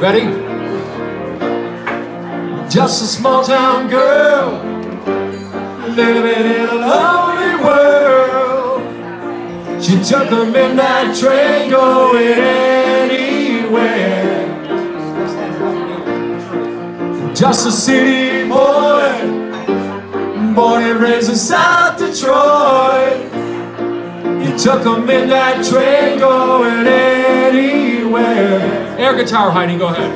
Ready? Just a small town girl living in a lonely world. She took a midnight train going anywhere. Just a city boy, born and raised in South Detroit. He took a midnight train going anywhere. Air guitar, Heidi, go ahead.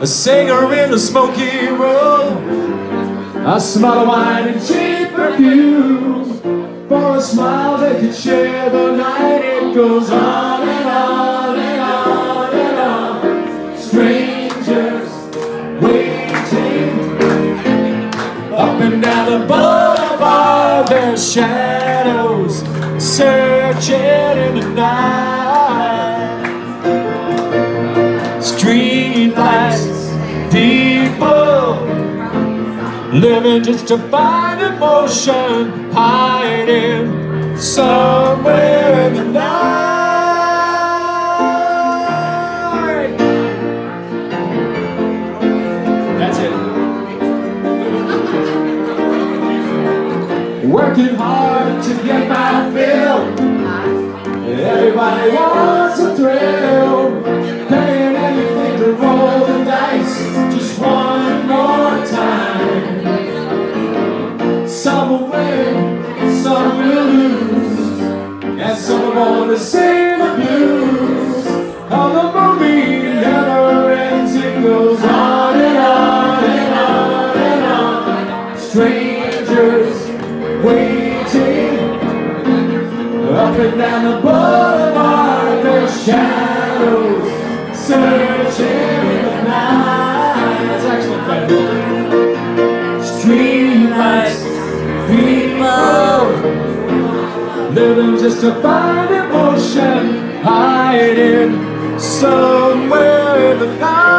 A singer in a smoky room A smell of wine and cheap perfume For a smile they could share the night It goes on and on and on and on. Strangers waiting Up and down the boulevard There's shadows searching in the night. Street lights, people Living just to find emotion Hiding somewhere in the night Working hard to get my fill. Everybody wants a thrill. Paying anything to roll the dice. Just one more time. Some will win, some will lose. And some want to sing the blues. How the movie never and down the boulevard, there's shadows searching in the night. That's excellent, Fred. Street lights, people living just to find emotion, hiding somewhere in the night.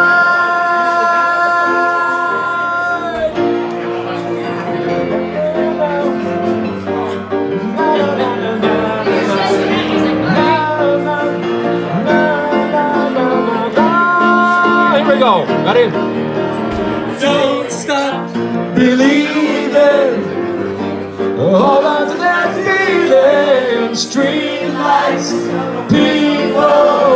We go. Ready? Don't stop believing. Hold on to that feeling. Street lights, people.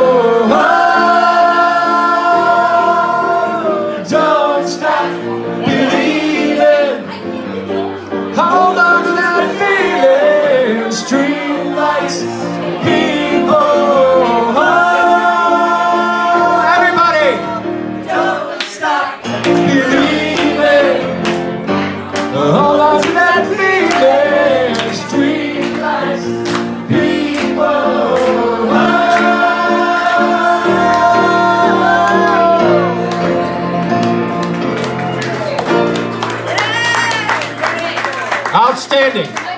Hold on to that feeling. Street lights, people. Outstanding.